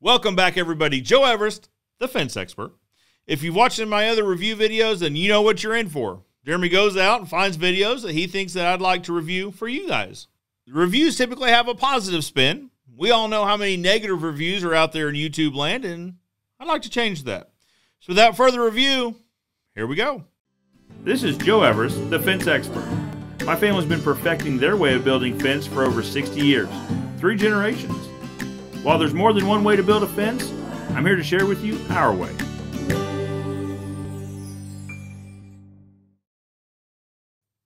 Welcome back, everybody. Joe Everest, the fence expert. If you've watched in my other review videos, then you know what you're in for. Jeremy goes out and finds videos that he thinks that I'd like to review for you guys. Reviews typically have a positive spin. We all know how many negative reviews are out there in YouTube land, and I'd like to change that. So without further review, here we go. This is Joe Everest, the fence expert. My family's been perfecting their way of building fence for over 60 years, three generations. While there's more than one way to build a fence, I'm here to share with you our way.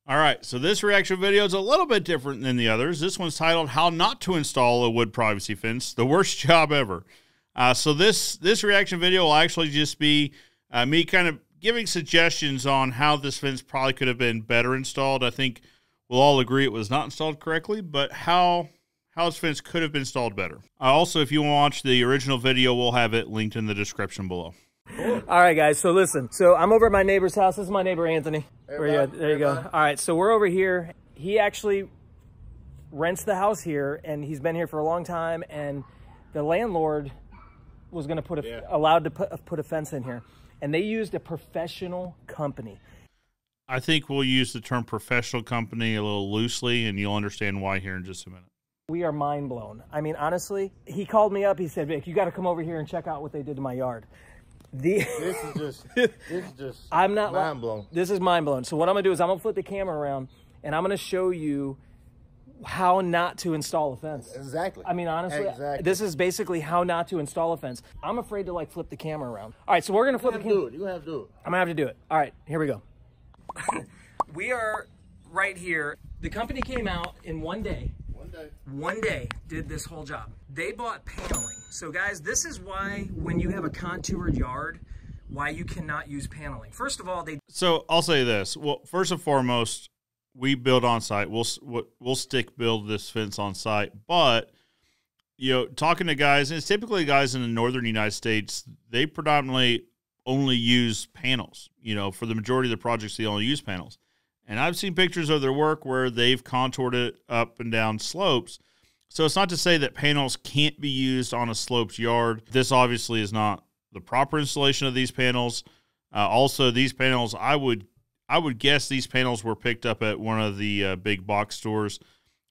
All right, so this reaction video is a little bit different than the others. This one's titled "How Not to Install a Wood Privacy Fence: The Worst Job Ever." Uh, so this this reaction video will actually just be uh, me kind of giving suggestions on how this fence probably could have been better installed. I think we'll all agree it was not installed correctly, but how how this fence could have been installed better. Uh, also, if you watch the original video, we'll have it linked in the description below. All right, guys. So listen. So I'm over at my neighbor's house. This is my neighbor Anthony. Where you at? There you go. All right. So we're over here. He actually rents the house here, and he's been here for a long time. And the landlord was going to put a Yeah. allowed to put, put a fence in here, and they used a professional company. I think we'll use the term professional company a little loosely, and you'll understand why here in just a minute. We are mind blown. I mean, honestly, he called me up. He said, "Vic, you got to come over here and check out what they did to my yard." The This is just, this is just. I'm not mind blown. This is mind blown. So what I'm gonna do is I'm gonna flip the camera around and I'm gonna show you how not to install a fence. Exactly. I mean, honestly, Exactly. this is basically how not to install a fence. I'm afraid to like flip the camera around. All right, so we're gonna flip the camera. do it. You have to do it. I'm gonna have to do it. All right, here we go. we are right here. The company came out in one day. One day. One day did this whole job. They bought paneling. So guys, this is why when you have a contoured yard, why you cannot use paneling. First of all, they So I'll say this. Well, first and foremost, we build on site. We'll we'll stick build this fence on site, but you know, talking to guys, and it's typically guys in the northern United States, they predominantly only use panels. You know, for the majority of the projects, they only use panels. And I've seen pictures of their work where they've contoured it up and down slopes. So it's not to say that panels can't be used on a sloped yard. This obviously is not the proper installation of these panels. Uh, also, these panels, I would I would guess these panels were picked up at one of the uh, big box stores.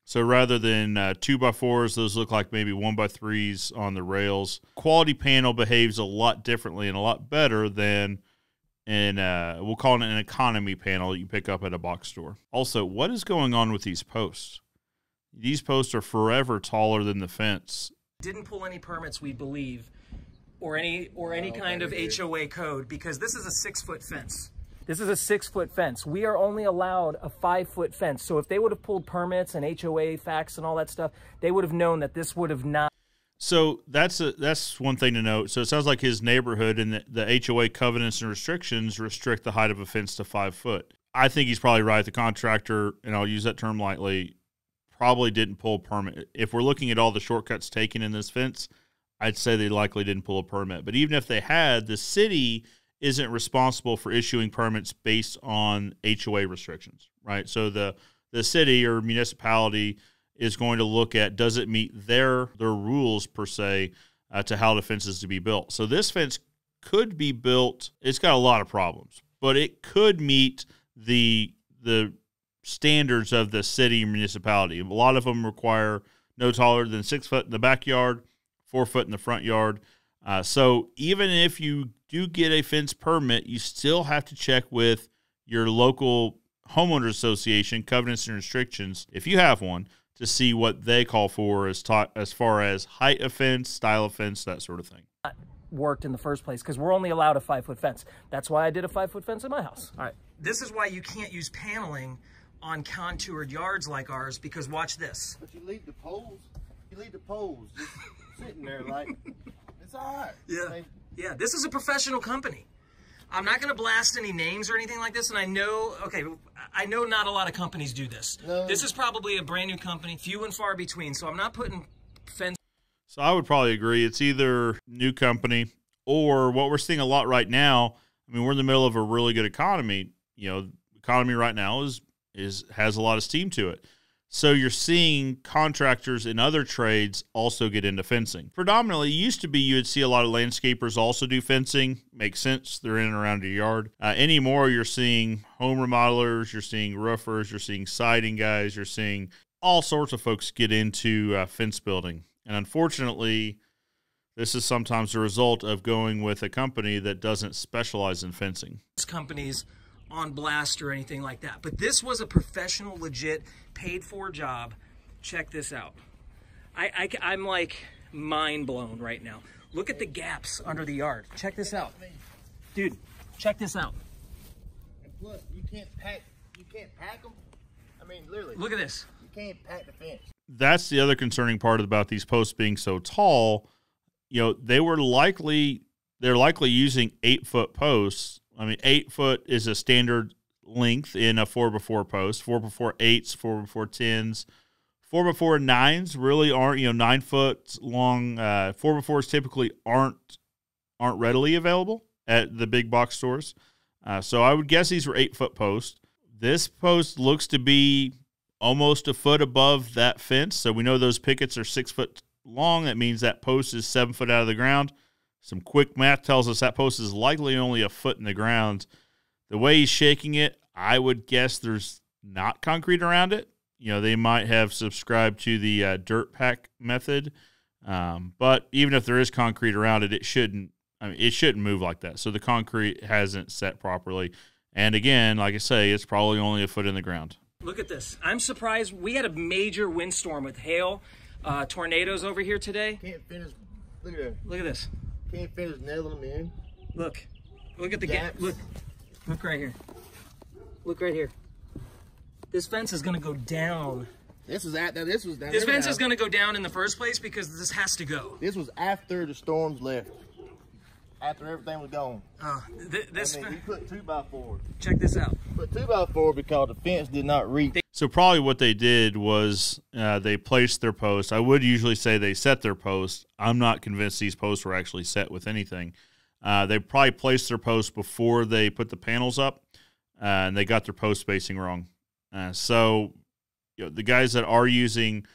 So rather than uh, two by fours, those look like maybe one by threes on the rails. Quality panel behaves a lot differently and a lot better than in uh, we'll call it an economy panel that you pick up at a box store. Also, what is going on with these posts? These posts are forever taller than the fence. didn't pull any permits, we believe, or any or any kind of HOA code because this is a six foot fence. This is a six foot fence. We are only allowed a five foot fence. So if they would have pulled permits and HOA facts and all that stuff, they would have known that this would have not. So that's a, that's one thing to note. So it sounds like his neighborhood and the, the HOA covenants and restrictions restrict the height of a fence to five foot. I think he's probably right. The contractor, and I'll use that term lightly, probably didn't pull a permit. If we're looking at all the shortcuts taken in this fence, I'd say they likely didn't pull a permit. But even if they had, the city isn't responsible for issuing permits based on HOA restrictions, right? So the the city or municipality is going to look at does it meet their their rules per se uh, to how the fence is to be built. So this fence could be built. It's got a lot of problems, but it could meet the the standards of the city municipality. A lot of them require no taller than six foot in the backyard, four foot in the front yard. Uh, so even if you do get a fence permit, you still have to check with your local homeowners association covenants and restrictions if you have one to see what they call for as ta- as far as height of fence, style of fence, that sort of thing. worked in the first place because we're only allowed a five foot fence. That's why I did a five foot fence in my house. All right. This is why you can't use paneling on contoured yards like ours because watch this. But you leave the poles. You leave the poles just sitting there like it's all right. I mean, Yeah, this is a professional company. I'm not going to blast any names or anything like this, and I know, okay, I know not a lot of companies do this. No. This is probably a brand new company, few and far between, so I'm not putting fence So I would probably agree. It's either new company or what we're seeing a lot right now. I mean, we're in the middle of a really good economy. You know, economy right now is is has a lot of steam to it. So you're seeing contractors in other trades also get into fencing. Predominantly, used to be you would see a lot of landscapers also do fencing. Makes sense. They're in and around your yard. Uh, anymore, you're seeing home remodelers, you're seeing roofers, you're seeing siding guys, you're seeing all sorts of folks get into uh, fence building. And unfortunately, this is sometimes the result of going with a company that doesn't specialize in fencing. Companies on blast or anything like that. But this was a professional, legit, paid for job. Check this out. I, I, am like mind blown right now. Look at the gaps under the yard. Check this out. Dude, check this out. And plus, you can't pack, you can't pack them. I mean, literally. Look at this. You can't pack the fence. That's the other concerning part about these posts being so tall. You know, they were likely, they're likely using eight foot posts I mean, eight foot is a standard length in a four by four post. Four by four eights, four by four tens, four by four nines really aren't. You know, nine foot long. Uh, four by fours typically aren't aren't readily available at the big box stores. Uh, so I would guess these were eight foot posts. This post looks to be almost a foot above that fence. So we know those pickets are six foot long. That means that post is seven foot out of the ground. Some quick math tells us that post is likely only a foot in the ground. The way he's shaking it, I would guess there's not concrete around it. You know, they might have subscribed to the uh, dirt pack method, um, but even if there is concrete around it, it shouldn't. I mean, it shouldn't move like that. So the concrete hasn't set properly. And again, like I say, it's probably only a foot in the ground. Look at this. I'm surprised. We had a major windstorm with hail, uh, tornadoes over here today. Can't finish. Look at that. Look at this. Can't finish nailing them in. Look. Look at the gap. Look. Look right here. Look right here. This fence is going to go down. This was at this was down. This fence is going to go down in the first place because this has to go. This was after the storms left. After everything was gone. Uh, th this I mean, we put two by four. Check this out. Put two by four because the fence did not reach. So probably what they did was uh, they placed their post. I would usually say they set their post. I'm not convinced these posts were actually set with anything. Uh, they probably placed their post before they put the panels up, uh, and they got their post spacing wrong. Uh, so you know, the guys that are using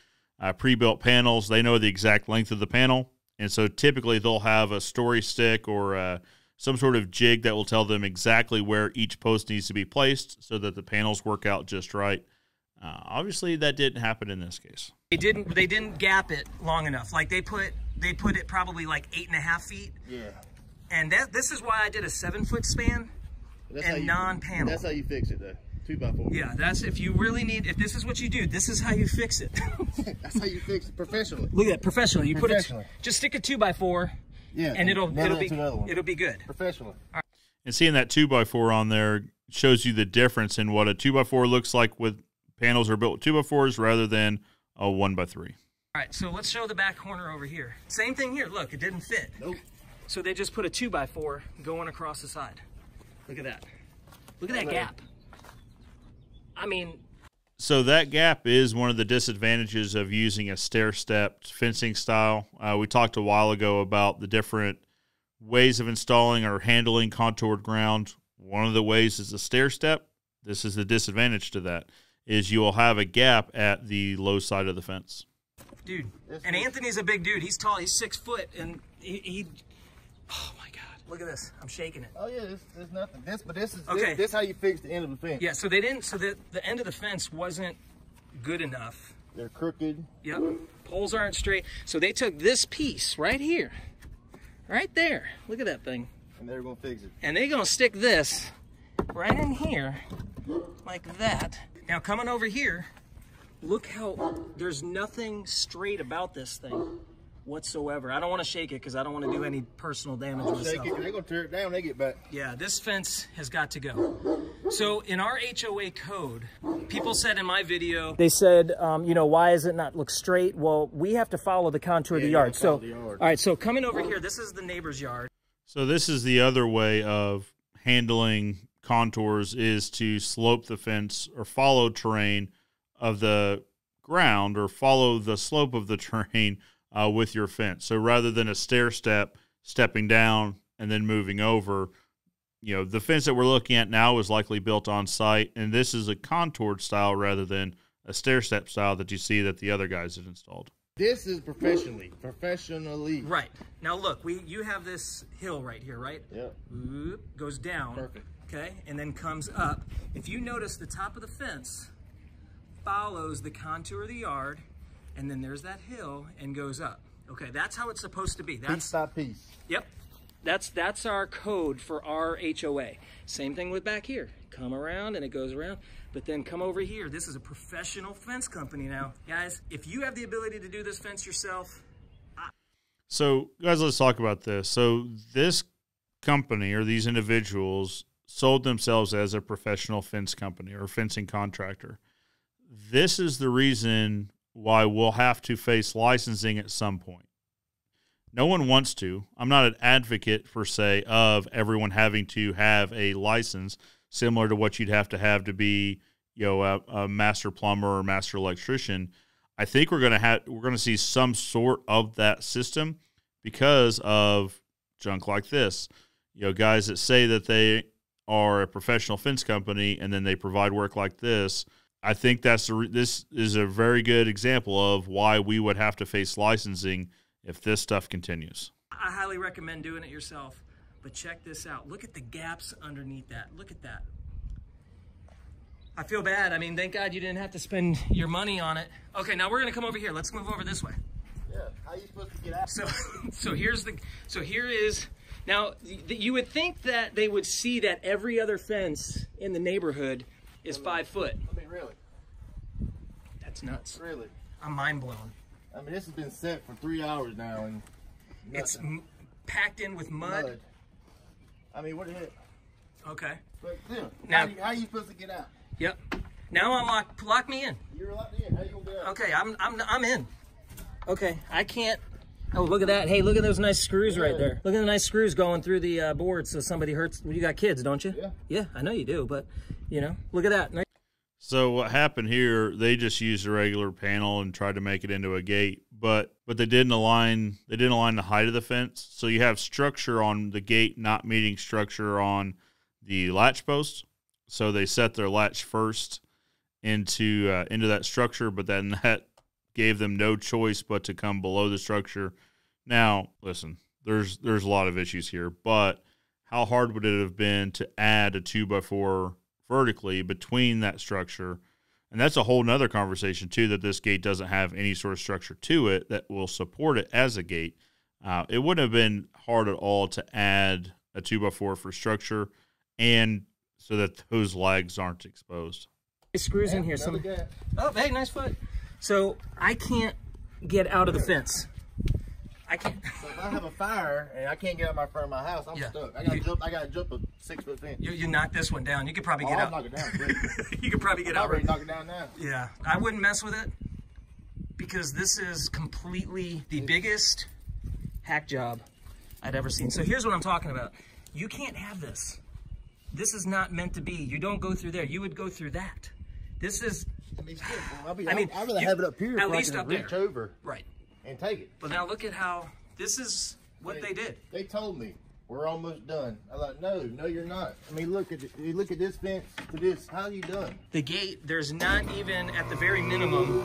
uh, pre-built panels, they know the exact length of the panel, and so typically they'll have a story stick or uh, some sort of jig that will tell them exactly where each post needs to be placed so that the panels work out just right. Uh, obviously, that didn't happen in this case. They didn't. They didn't gap it long enough. Like they put they put it probably like eight and a half feet. Yeah. And that this is why I did a seven foot span that's and non-panel. That's how you fix it, though. Two by four. Yeah, that's if you really need. If this is what you do, this is how you fix it. that's how you fix it professionally. Look at that professionally. You put it. Just stick a two by four. Yeah. And it'll it'll be it'll be good. Professionally. And seeing that two by four on there shows you the difference in what a two by four looks like with panels are built with 2 by 4s rather than a 1 by 3 All right, so let's show the back corner over here. Same thing here. Look, it didn't fit. Nope. So they just put a 2 by 4 going across the side. Look at that. Look at that gap. I mean... So that gap is one of the disadvantages of using a stair-stepped fencing style. Uh, we talked a while ago about the different ways of installing or handling contoured ground. One of the ways is a stair step. This is the disadvantage to that is you will have a gap at the low side of the fence. Dude, and Anthony's a big dude. He's tall. He's six foot, and he. he oh my God! Look at this. I'm shaking it. Oh yeah, this, there's nothing. This, but this is okay. This, this how you fix the end of the fence. Yeah. So they didn't. So the the end of the fence wasn't good enough. They're crooked. Yep. Poles aren't straight. So they took this piece right here, right there. Look at that thing. And they're gonna fix it. And they're gonna stick this right in here, like that. Now coming over here, look how there's nothing straight about this thing whatsoever. I don't want to shake it because I don't want to do any personal damage. I'll shake it. They're gonna tear it down. They get back. Yeah, this fence has got to go. So in our HOA code, people said in my video, they said, um, you know, why does it not look straight? Well, we have to follow the contour yeah, of the yard. So, the yard. all right. So coming over here, this is the neighbor's yard. So this is the other way of handling contours is to slope the fence or follow terrain of the ground or follow the slope of the terrain uh, with your fence. So rather than a stair step, stepping down and then moving over, you know, the fence that we're looking at now is likely built on site, and this is a contoured style rather than a stair step style that you see that the other guys have installed. This is professionally, professionally. Right. Now look, we you have this hill right here, right? Yeah. Goes down. Perfect. Okay, and then comes up. If you notice the top of the fence follows the contour of the yard, and then there's that hill and goes up. Okay, that's how it's supposed to be. Piece by piece. Yep. That's that's our code for our HOA. Same thing with back here. Come around and it goes around. But then come over here. This is a professional fence company now. Guys, if you have the ability to do this fence yourself, So, guys, let's talk about this. So, this company or these individuals sold themselves as a professional fence company or fencing contractor. This is the reason why we'll have to face licensing at some point. No one wants to. I'm not an advocate, per se, of everyone having to have a license similar to what you'd have to have to be, you know, a, a master plumber or master electrician. I think we're gonna have we're gonna see some sort of that system because of junk like this. You know, guys that say that they are a professional fence company and then they provide work like this. I think that's the re- this is a very good example of why we would have to face licensing if this stuff continues. I highly recommend doing it yourself. But check this out. Look at the gaps underneath that. Look at that. I feel bad. I mean, thank God you didn't have to spend your money on it. Okay, now we're gonna come over here. Let's move over this way. Yeah. How you supposed to get out? So, so here's the, so here is, now y- you would think that they would see that every other fence in the neighborhood is five foot. Mean, really, That's nuts. really. I'm mind blown. I mean, this has been set for three hours now, and It's nothing. m- packed in with mud. mud. I mean, what the heck? Okay. But still, Now- how, you, how you supposed to get out? Yep. Now unlock, lock me in. You're locked in. How you gonna get out? Okay, I'm, I'm, I'm in. Okay, I can't. Oh, look at that. Hey, look at those nice screws right there. Look at the nice screws going through the uh, board so somebody hurts. You got kids, don't you? Yeah. Yeah, I know you do, but, you know, look at that. So what happened here? They just used a regular panel and tried to make it into a gate, but but they didn't align. They didn't align the height of the fence. So you have structure on the gate not meeting structure on the latch post. So they set their latch first into uh, into that structure, but then that gave them no choice but to come below the structure. Now, listen, there's there's a lot of issues here, but how hard would it have been to add a two by four vertically between that structure? And that's a whole nother conversation too. That this gate doesn't have any sort of structure to it that will support it as a gate. Uh, it wouldn't have been hard at all to add a two by four for structure, and so that those legs aren't exposed. It screws in here. Another Some. Oh, hey, nice foot. So I can't get out of the fence. I can't. So if I have a fire and I can't get out my front of my house, I'm Yeah. stuck. I gotta You- jump. I gotta jump a six foot fence. You, you knock this one down. You could probably oh, get I'll out. knock it down. you could probably get I'm out. already knock it down now. Yeah, I wouldn't mess with it because this is completely the biggest hack job I'd ever seen. So here's what I'm talking about. You can't have this. This is not meant to be. You don't go through there. You would go through that. This is I mean, I mean, I mean, I'd rather have it up here at I least can up reach there. over right. And take it. But now look at how this is what they did. They told me we're almost done. I'm like, no, no, you're not. I mean, look at you look at this fence to this. How you done? The gate, there's not even at the very minimum.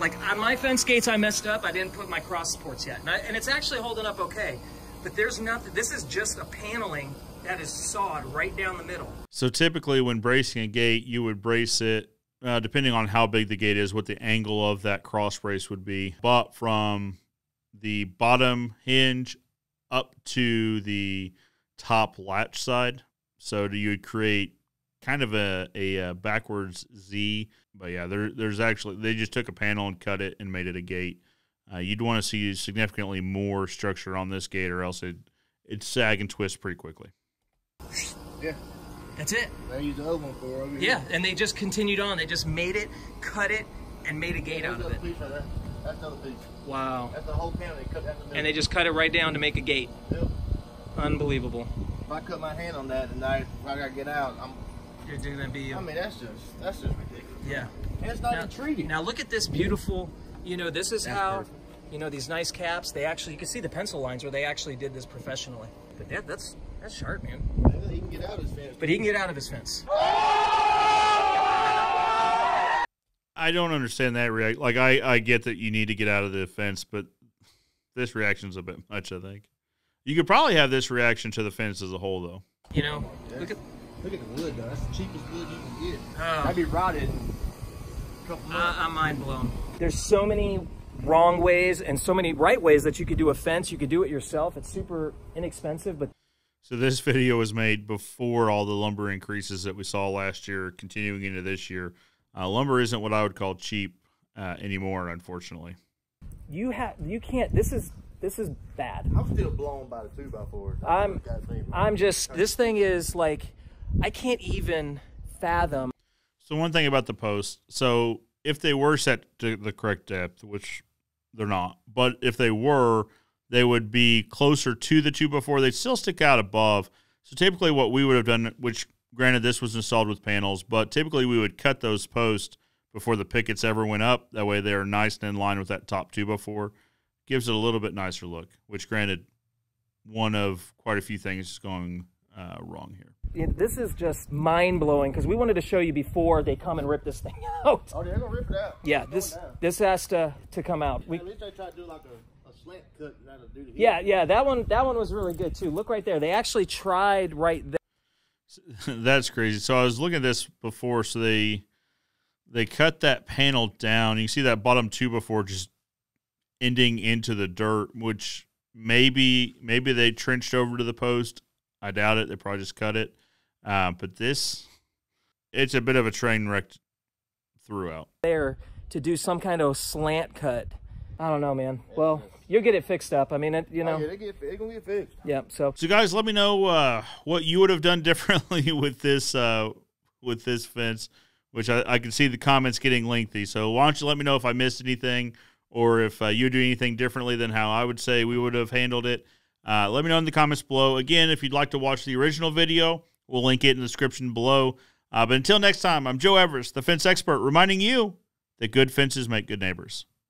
Like on my fence gates, I messed up. I didn't put my cross supports yet, and, I, and it's actually holding up okay. But there's nothing. This is just a paneling that is sawed right down the middle. So typically, when bracing a gate, you would brace it uh, depending on how big the gate is, what the angle of that cross brace would be. But from the bottom hinge up to the top latch side, so you would create kind of a, a, uh backwards Z. But yeah, there, there's actually they just took a panel and cut it and made it a gate. Uh, you'd want to see significantly more structure on this gate, or else it it'd sag and twist pretty quickly. Yeah, That's it. they use the other one for over here. Yeah, and they just continued on. They just made it, cut it, and made a gate There's out of it. piece right there. That's piece. Wow. That's the whole panel. They cut that the. And they just cut it right down to make a gate. Yep. Unbelievable. If I cut my hand on that and I, if I gotta get out, I'm. You're gonna be. I mean, that's just that's just ridiculous. Yeah. And it's not Now, even treated. now look at this beautiful. You know, this is That's how. perfect. You know these nice caps. They actually, you can see the pencil lines where they actually did this professionally. But that, that's that's sharp, man. Yeah, he can get out of his fence. But he can get out of his fence. I I don't understand that react. Like I, I get that you need to get out of the fence, but this reaction's a bit much. I think you could probably have this reaction to the fence as a whole, though. You know, look at. Look at the wood though. That's the cheapest wood you can get. Oh, I'd be rotted in a couple months. I, I'm mind blown. There's so many wrong ways and so many right ways that you could do a fence. You could do it yourself. It's super inexpensive, but So this video was made before all the lumber increases that we saw last year, continuing into this year. Uh, lumber isn't what I would call cheap uh, anymore, unfortunately. you have you can't. This is this is bad. I'm still blown by the two by four. I'm- God damn it. I'm just this thing is like I can't even fathom. So one thing about the post, so if they were set to the correct depth, which they're not, but if they were, they would be closer to the two by four. They'd still stick out above. So typically, what we would have done, which granted this was installed with panels, but typically we would cut those posts before the pickets ever went up. That way, they are nice and in line with that top two by four. Gives it a little bit nicer look. Which granted, one of quite a few things is going uh, wrong here. You This is just mind blowing because we wanted to show you before they come and rip this thing out. Oh, they're gonna rip it out. Yeah, It's this this has to to come out. We, At least they try to do like a, a slant cut and that'll do the yeah, yeah, that one that one was really good too. Look right there. They actually tried right there. That's crazy. So I was looking at this before. So they they cut that panel down. You can see that bottom two by four just ending into the dirt, which maybe maybe they trenched over to the post. I doubt it. They probably just cut it. Uh, but this, it's a bit of a train wreck throughout. there to do some kind of slant cut. I don't know, man. Well, you'll get it fixed up. I mean, it, you Oh, know, yeah, they get they gonna get fixed. yeah. So So guys, let me know uh, what you would have done differently with this uh, with this fence, which I, I can see the comments getting lengthy. So why don't you let me know if I missed anything or if uh, you do anything differently than how I would say we would have handled it. Uh, let me know in the comments below. Again, if you'd like to watch the original video, we'll link it in the description below. Uh, but until next time, I'm Joe Everest, the fence expert, reminding you that good fences make good neighbors.